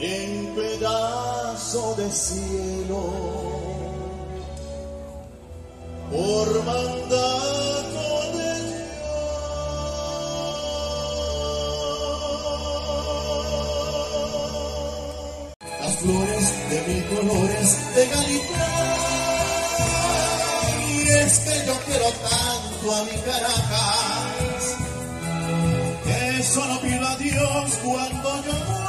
En pedazo de cielo por mandato de Dios. Las flores de mil colores de Galicia. Y es que yo quiero tanto a mi Caracas que solo pido a Dios cuando yo